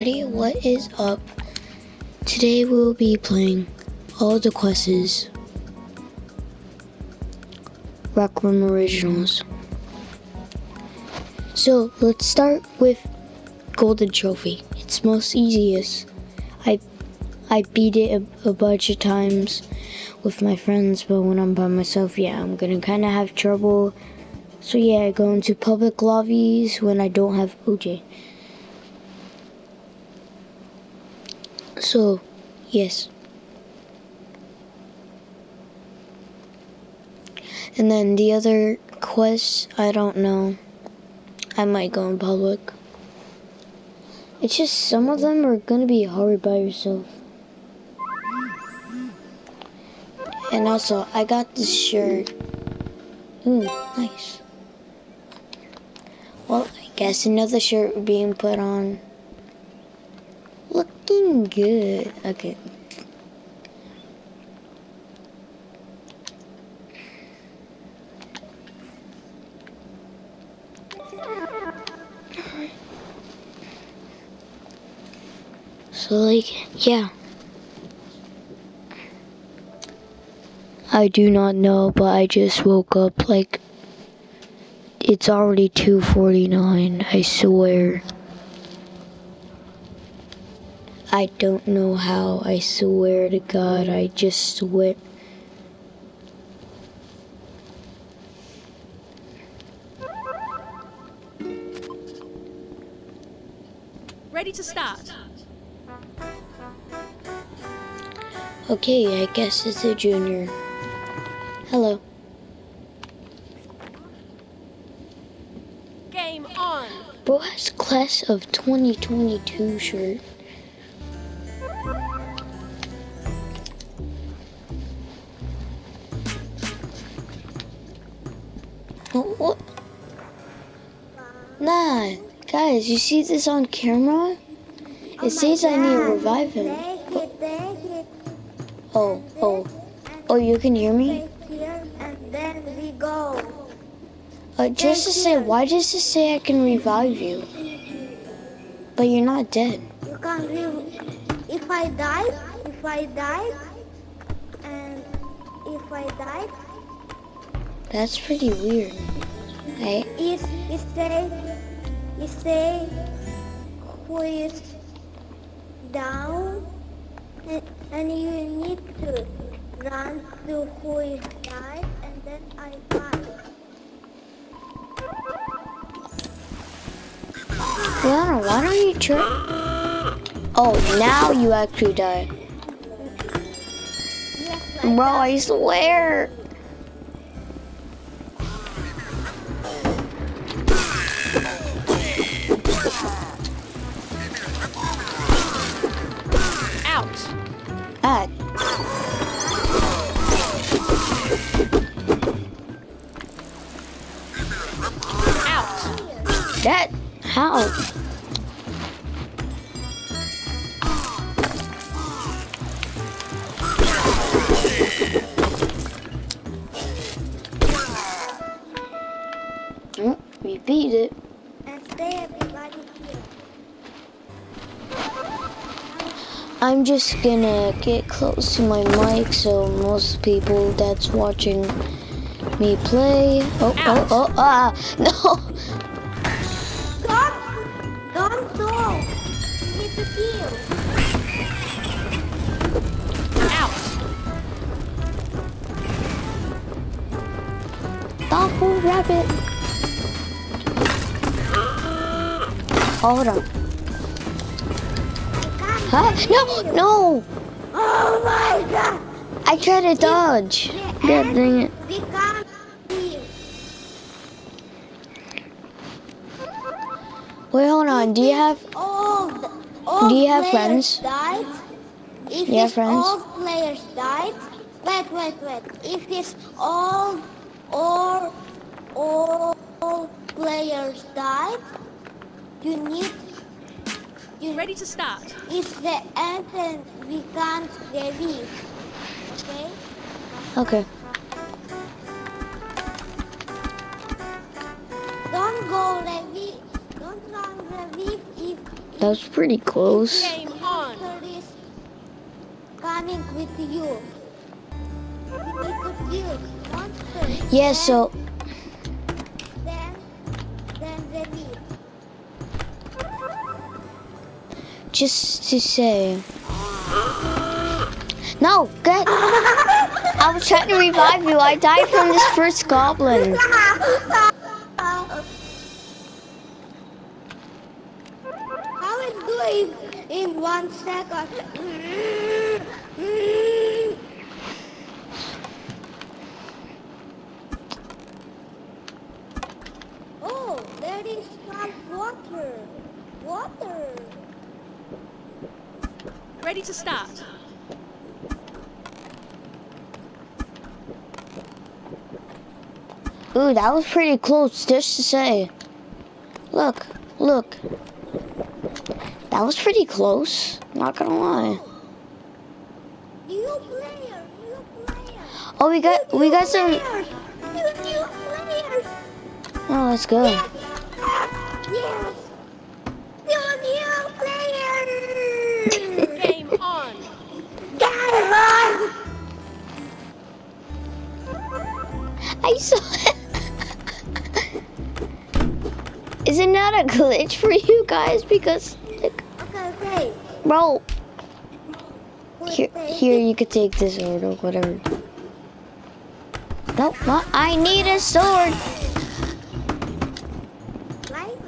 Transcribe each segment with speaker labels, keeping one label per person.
Speaker 1: everybody, what is up? Today we will be playing all the quests Rec Room Originals. So let's start with Golden Trophy. It's most easiest. I I beat it a, a bunch of times with my friends, but when I'm by myself, yeah, I'm gonna kind of have trouble. So yeah, I go into public lobbies when I don't have OJ. So, yes. And then the other quests, I don't know. I might go in public. It's just some of them are gonna be hard by yourself. And also, I got this shirt. Ooh, nice. Well, I guess another shirt being put on. Looking good. Okay. So like, yeah. I do not know, but I just woke up like it's already 2:49. I swear. I don't know how. I swear to God, I just swear.
Speaker 2: Ready to start.
Speaker 1: Okay, I guess it's a junior. Hello.
Speaker 2: Game on.
Speaker 1: Bro has class of 2022 shirt. Guys, you see this on camera? It says I need to revive him. Oh, oh, oh, you can hear me?
Speaker 3: and then we go.
Speaker 1: Uh, just to say, why does it say I can revive you? But you're not dead.
Speaker 3: You can live. If I die, if I die, and if I die,
Speaker 1: That's pretty weird. Right?
Speaker 3: It say who is down, and, and you need to run to who is died, and then I die.
Speaker 1: Leona, why don't you try? Oh, now you actually die. Bro, I swear. Ah,
Speaker 2: Out.
Speaker 1: that. How? Oh, we beat it.
Speaker 3: and stay everybody here.
Speaker 1: I'm just gonna get close to my mic so most people that's watching me play. Oh, oh, oh, ah, no.
Speaker 3: Don't, don't go. Need to kill.
Speaker 2: Out.
Speaker 1: Awful rabbit. Hold on. Huh? No, no.
Speaker 3: Oh my god!
Speaker 1: I tried to dodge. God dang it.
Speaker 3: We can't kill.
Speaker 1: Wait, hold on. Do you have?
Speaker 3: all the, all
Speaker 1: Do you have friends?
Speaker 3: Died, if
Speaker 1: You have friends?
Speaker 3: all players died, wait, wait, wait. If it's all or all, all players died, you need you
Speaker 2: Ready to start.
Speaker 3: It's the end and we can't revive. Okay?
Speaker 1: Okay.
Speaker 3: Don't go revive. Don't run revive if
Speaker 1: That was pretty close.
Speaker 2: Game on.
Speaker 3: is coming with you. You need to kill monster.
Speaker 1: Yeah, so just to say. No, get. I was trying to revive you. I died from this first goblin.
Speaker 3: How it going in one second? Oh, there is some water. Water.
Speaker 2: Ready to start.
Speaker 1: Ooh, that was pretty close, just to say. Look, look. That was pretty close. Not gonna lie.
Speaker 3: New player. New player.
Speaker 1: Oh, we got we got some.
Speaker 3: New new.
Speaker 1: Oh, let's go.
Speaker 3: Yes. Yes. New new players.
Speaker 2: Game on.
Speaker 3: Get on.
Speaker 1: I saw it. Is it not a glitch for you guys? Because, like,
Speaker 3: Okay, okay.
Speaker 1: bro, here, here you could take this sword or whatever. No, no, I need a sword.
Speaker 3: Like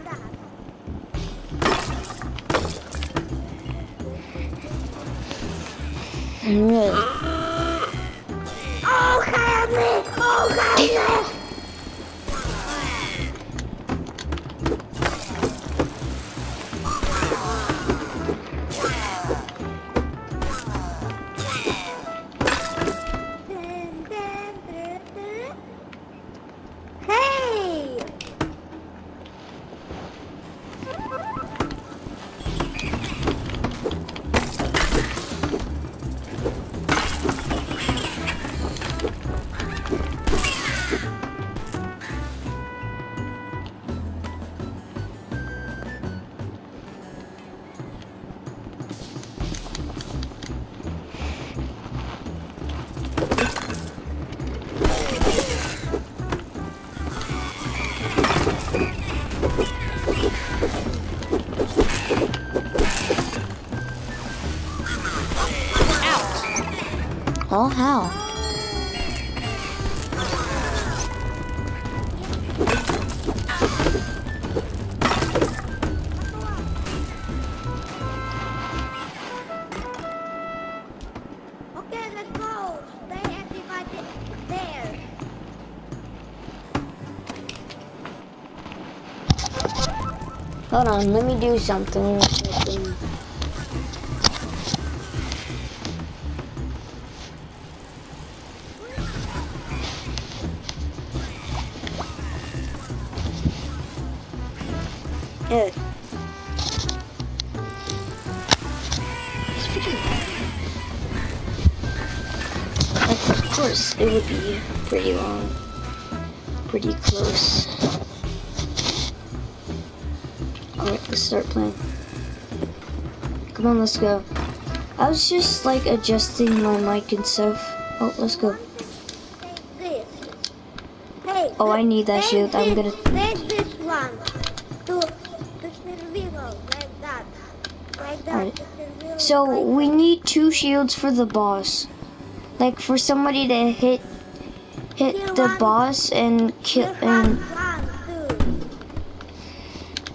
Speaker 3: there.
Speaker 1: Hold on, let me do something. Course, it would be pretty long, pretty close. Alright, let's start playing. Come on, let's go. I was just like adjusting my mic and stuff. Oh, let's go.
Speaker 3: Hey.
Speaker 1: Oh, I need that shield. I'm gonna-
Speaker 3: Take this one. To to like that. Like that.
Speaker 1: Alright. So we need two shields for the boss. Like for somebody to hit hit
Speaker 3: Kill
Speaker 1: the
Speaker 3: one.
Speaker 1: boss and kill and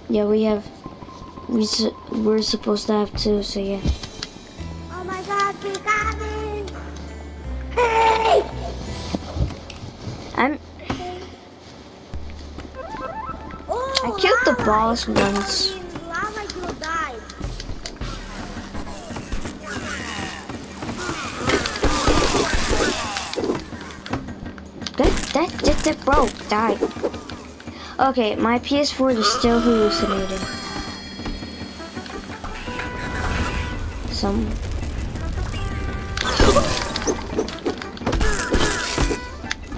Speaker 1: yeah, we have we s- we're supposed to have two. So yeah.
Speaker 3: Oh my God, we coming. Hey.
Speaker 1: I'm
Speaker 3: Oh,
Speaker 1: I killed the boss once. That broke. Died. Okay, my PS4 is still hallucinating. Some.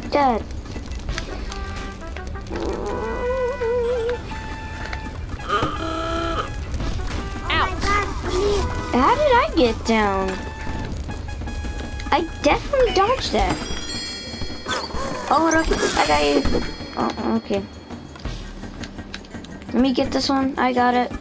Speaker 1: Dad. How did I get down? I definitely dodged that. Oh, I got you. Oh, okay. Let me get this one. I got it.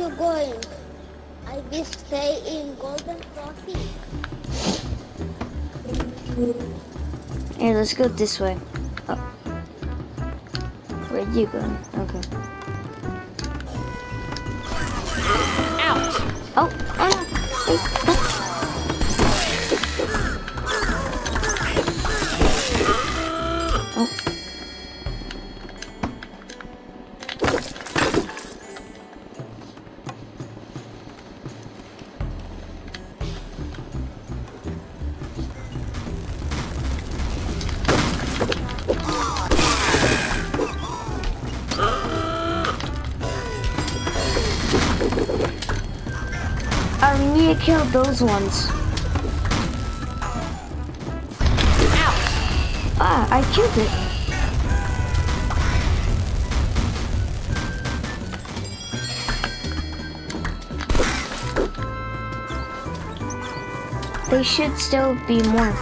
Speaker 3: You going? I will stay in Golden Trophy.
Speaker 1: Here, let's go this way. Oh. Where you going? Okay.
Speaker 2: Out.
Speaker 1: Oh, oh no. Those ones.
Speaker 2: Out.
Speaker 1: Ah, I killed it. They should still be more.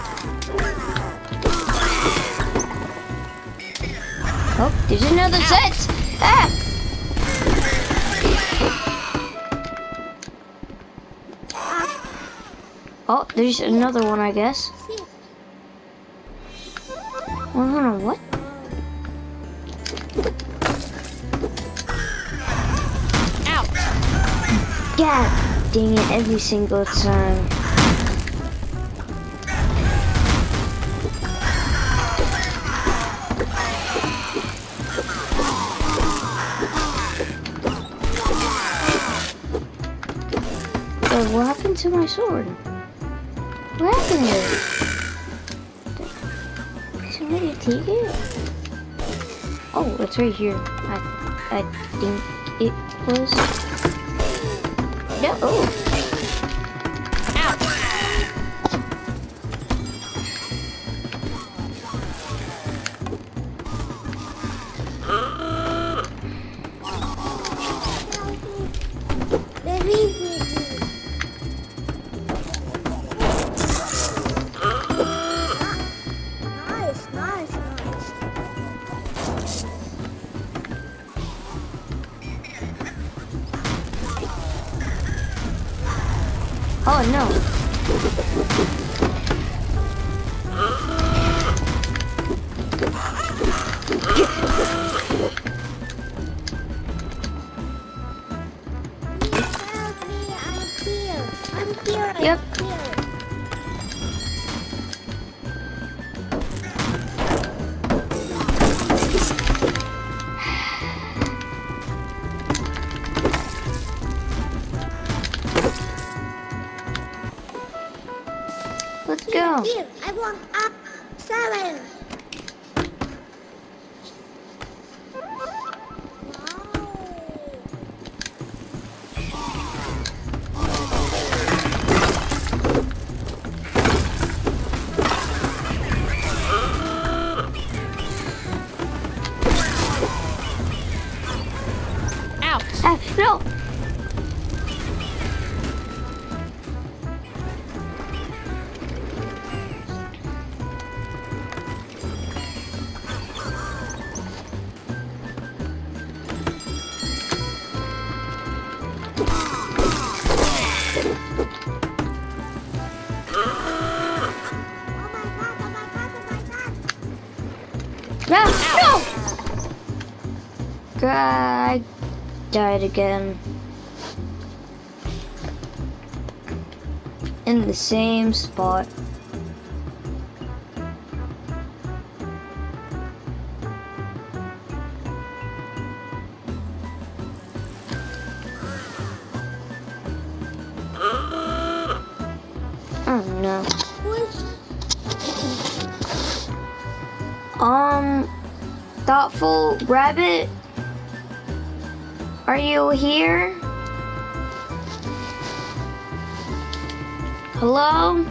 Speaker 1: Oh, there's another set! Ah! Oh, there's another one, I guess.
Speaker 3: See,
Speaker 1: Well, hold on, what?
Speaker 2: Out.
Speaker 1: God dang it, every single time. Oh, what happened to my sword? Happened to it? Take it? Oh, it's right here. I, I think it was. No.
Speaker 3: I
Speaker 1: died again. In the same spot. Oh no. Um, thoughtful rabbit, are you here? Hello?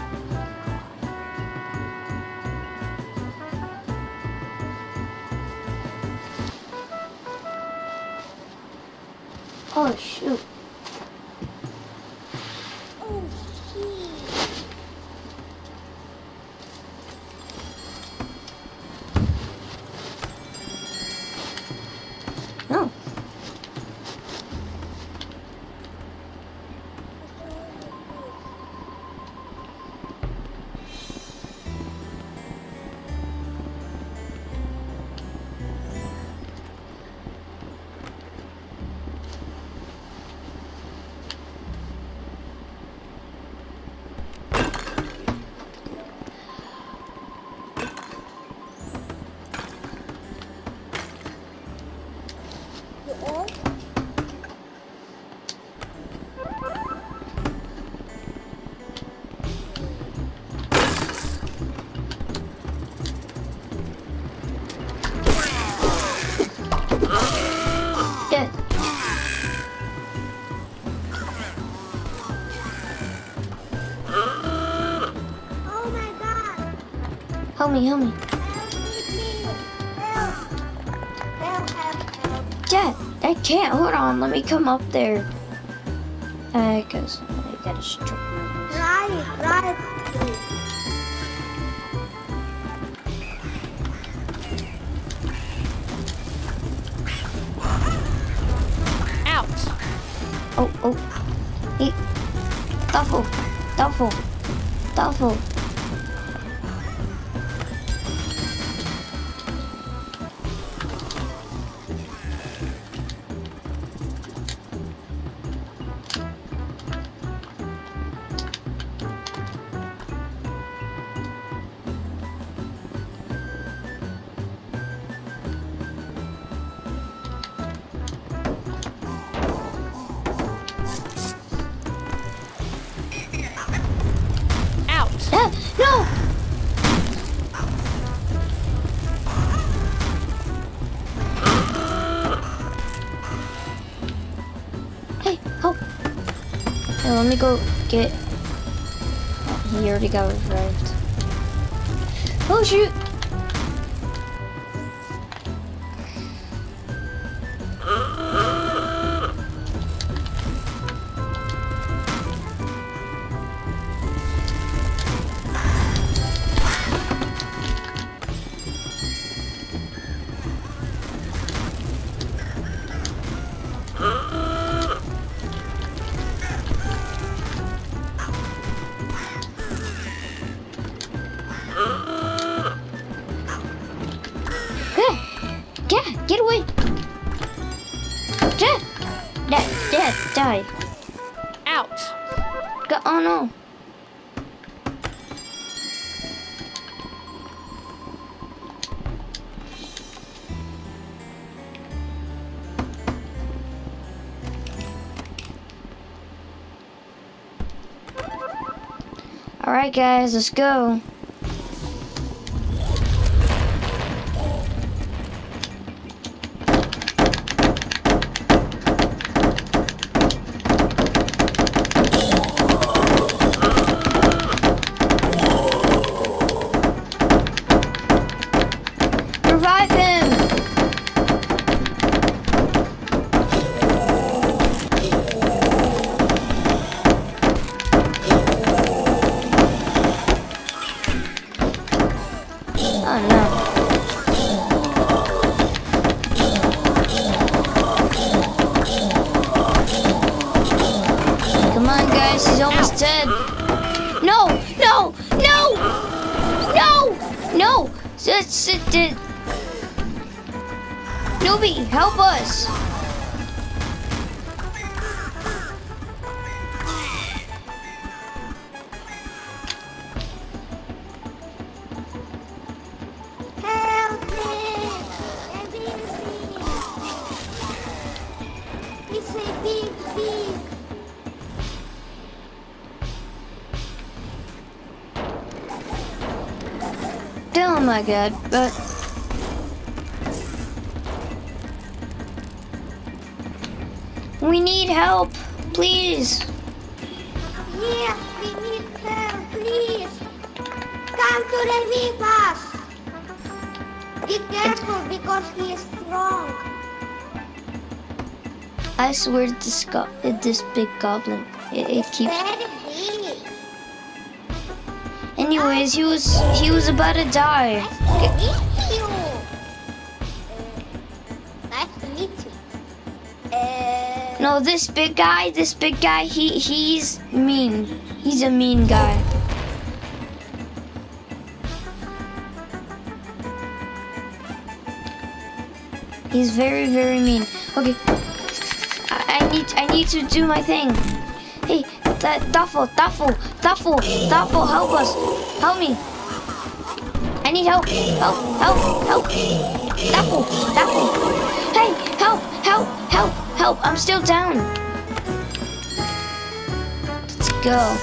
Speaker 1: Me, help me. Dad, I can't. Hold on. Let me come up there. Uh, cause I gotta!
Speaker 3: Right!
Speaker 2: Out.
Speaker 1: Oh, oh. Hey. Duffel. Duffel. Duffel. Go get. He already got revived. Oh shoot! Alright guys, let's go. God, but we need help, please.
Speaker 3: Yes, we need help, please! Come to relieve us! Be careful because he is strong.
Speaker 1: I swear to this this big goblin, it, it keeps. Anyways, he was he was about to die. No, this big guy, this big guy, he he's mean. He's a mean guy. He's very very mean. Okay, I, I need I need to do my thing. Hey, that Duffel, Duffel, Duffel, Duffel, help us, help me. I need help, help, help, help. Duffel, Duffel. Hey, help, help, help, help. I'm still down. Let's go.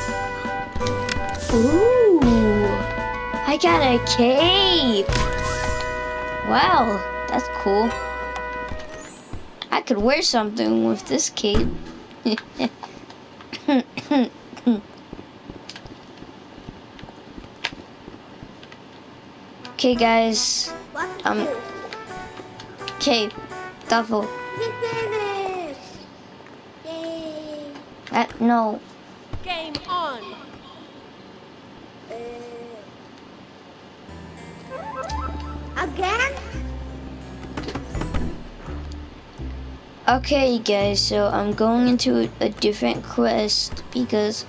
Speaker 1: Ooh, I got a cape. Wow, that's cool. I could wear something with this cape. okay, guys.
Speaker 3: what's
Speaker 1: Um,
Speaker 3: this?
Speaker 1: Cape, duffel.
Speaker 3: We did it! Yay!
Speaker 1: Uh, no.
Speaker 2: Game on.
Speaker 3: Uh, again?
Speaker 1: Okay, guys, so I'm going into a different quest because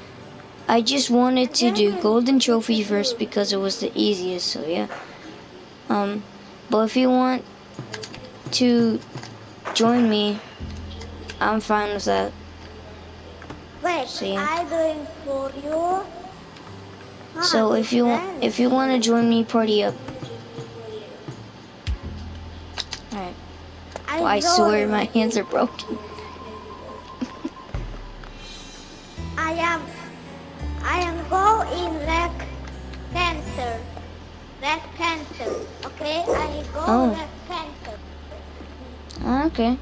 Speaker 1: I just wanted to do Golden Trophy first because it was the easiest, so yeah. Um, but if you want to join me, I'm fine with that.
Speaker 3: Wait,
Speaker 1: See.
Speaker 3: I doing for you.
Speaker 1: So if you
Speaker 3: then-
Speaker 1: if you want to join me, party up. Alright. Well, I swear my hands are broken.
Speaker 3: I am. I am go in Black Panther. Black Panther. Okay, I go
Speaker 1: Oh.
Speaker 3: Panther.
Speaker 1: Okay.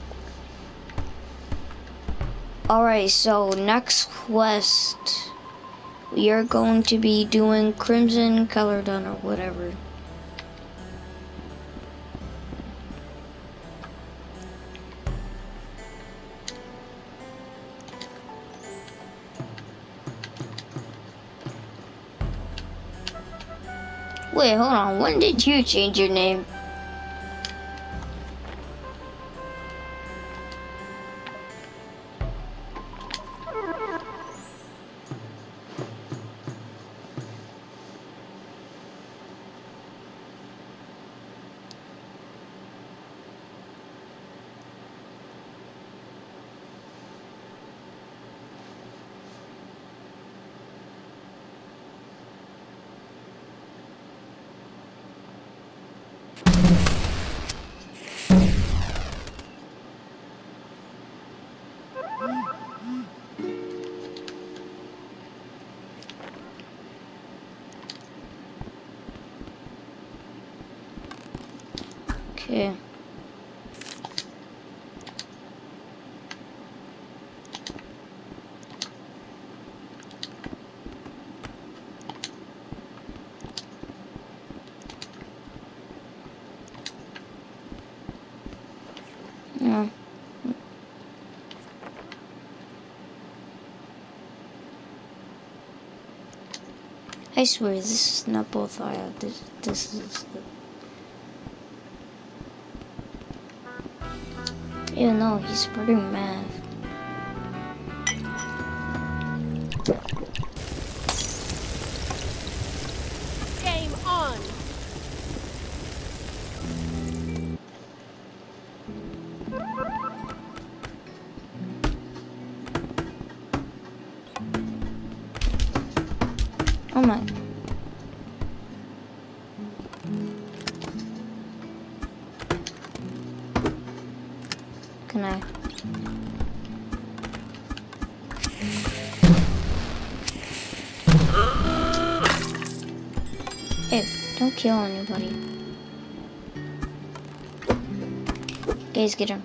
Speaker 1: Alright, so next quest. We are going to be doing Crimson Cauldron or whatever. Wait, hold on. When did you change your name? I swear this is not both eye. This this is Yeah, no, he's pretty mad. Kill anybody. Guys, get him.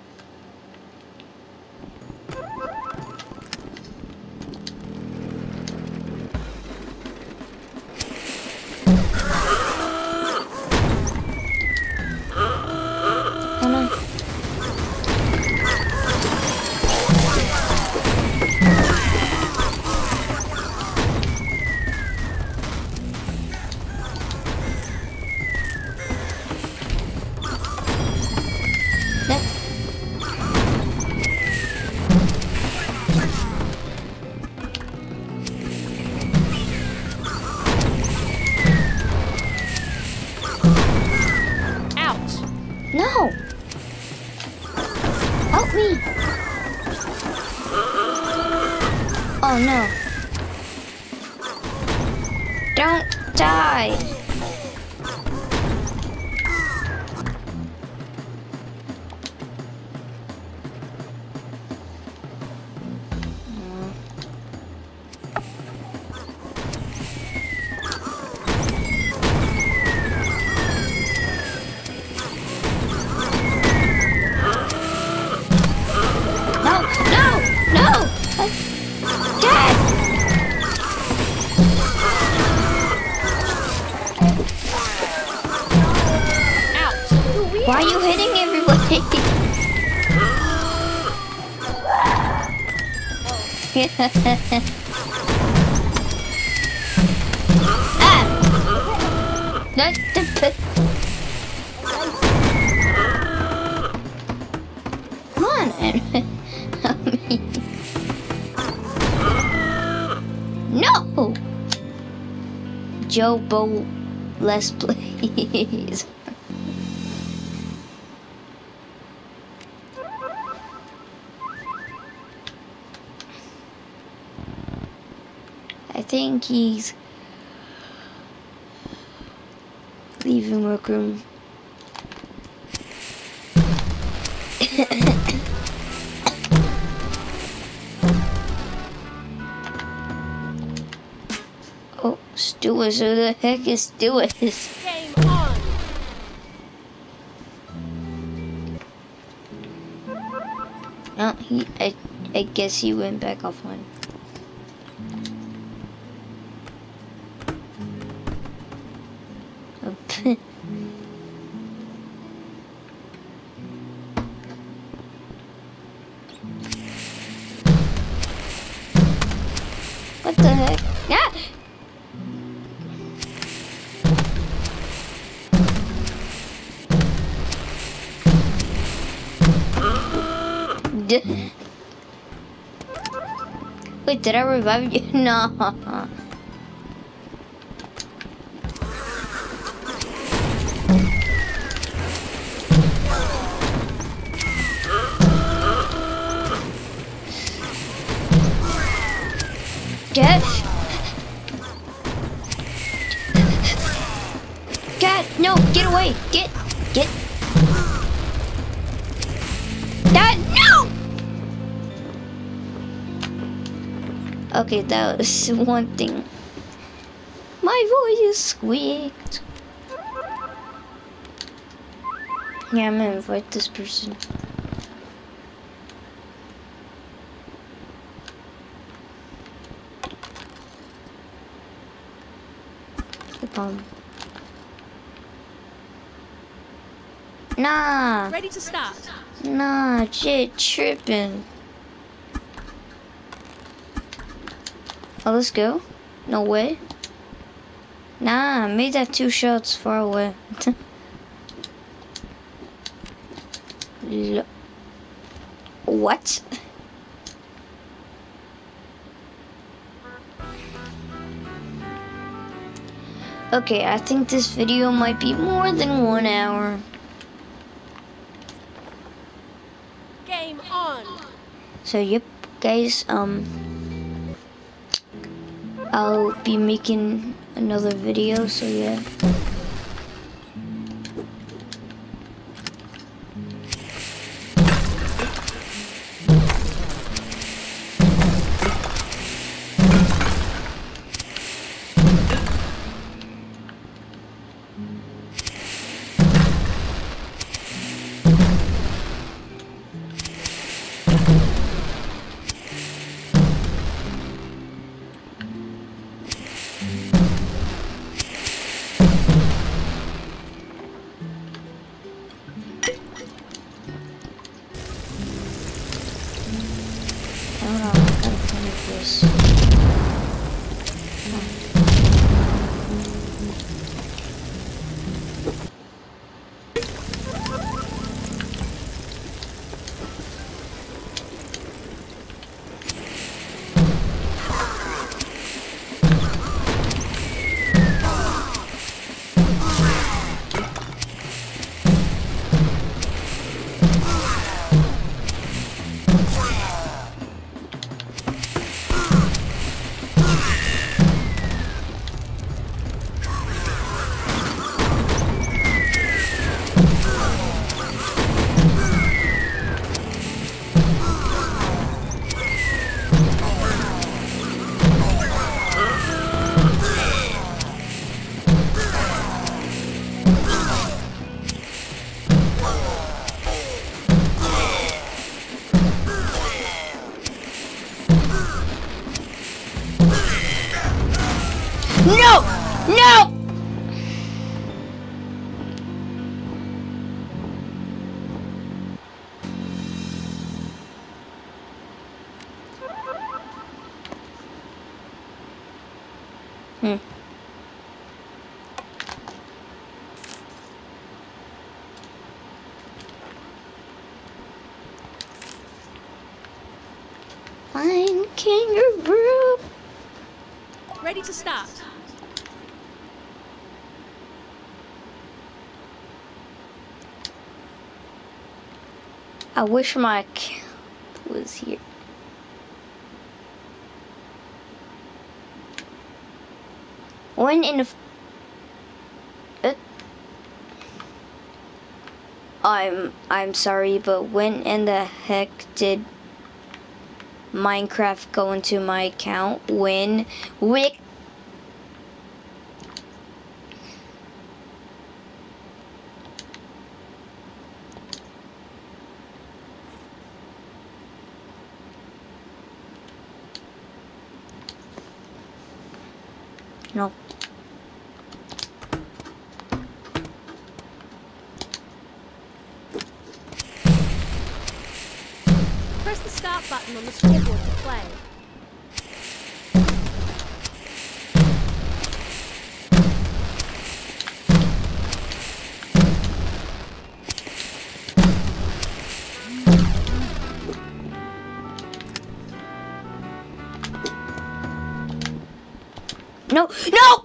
Speaker 1: Ah! The Come on. No! Joe Bo Let's Plays. He's leaving Rec Room. oh, Stewart, who the heck is Stewart?
Speaker 2: Game on.
Speaker 1: No, he, I, I guess he went back offline. Did I revive you? No. Okay, that was one thing. My voice is squeaked. Yeah, I'm gonna invite this person. Click on. Nah,
Speaker 2: Ready to start.
Speaker 1: nah, shit, tripping. Oh, let's go. No way. Nah, I made that two shots far away. What? Okay, I think this video might be more than one hour.
Speaker 2: Game on.
Speaker 1: So yep, guys, um I'll be making another video, so yeah. No! Hmm. Fine kangaroo.
Speaker 2: Ready to start.
Speaker 1: I wish my cat was here. When in the uh, I'm I'm sorry, but when in the heck did Minecraft go into my account? When Wick no
Speaker 2: Press the start button on the scoreboard to play.
Speaker 1: No no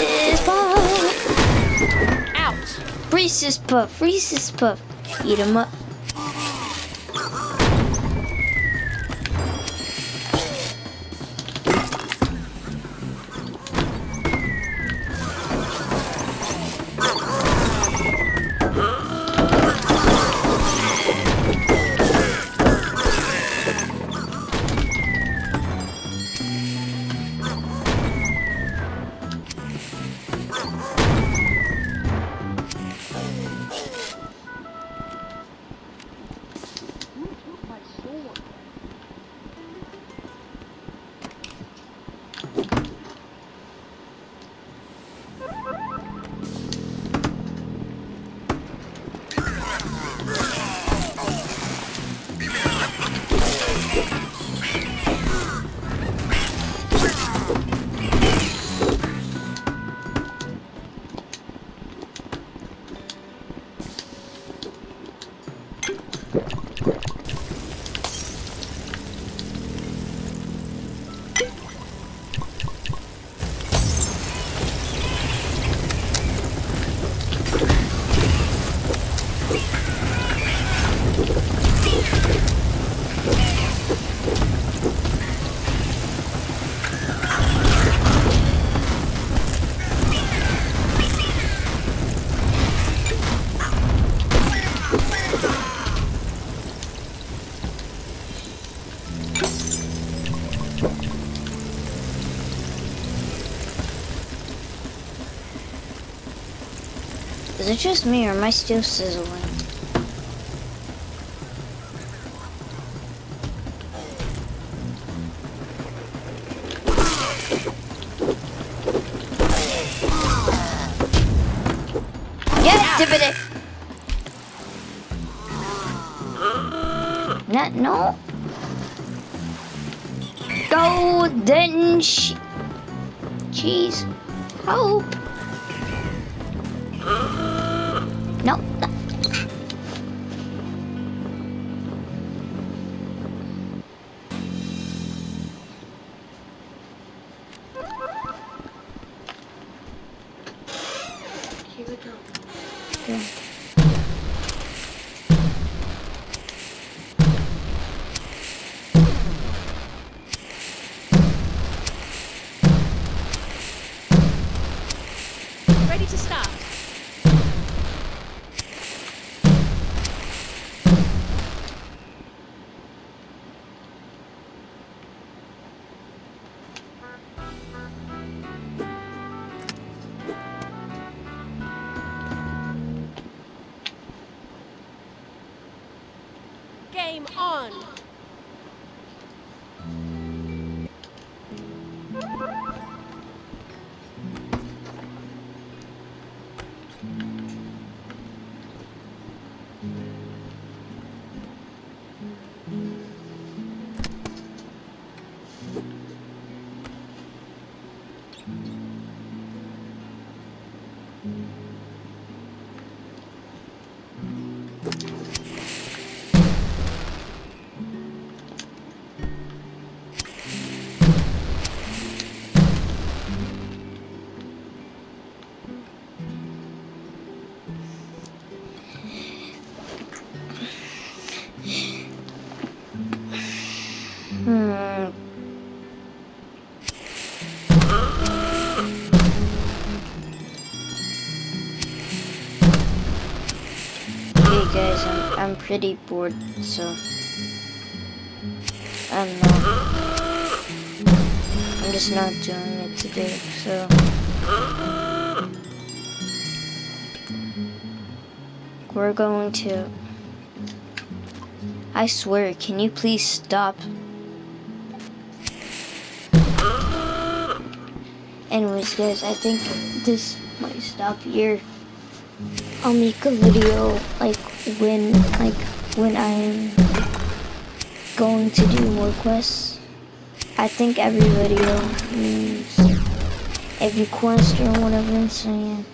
Speaker 1: Reese's Puff
Speaker 2: Out.
Speaker 1: Reese's Puff Reese's Puff eat 'em up just me or am I still sizzling? Okay. Pretty bored, so I'm not. I'm just not doing it today, so. We're going to. I swear, can you please stop? Anyways, guys, I think this might stop here. I'll make a video like when like when I'm going to do more quests. I think every video means every quest or whatever I'm saying.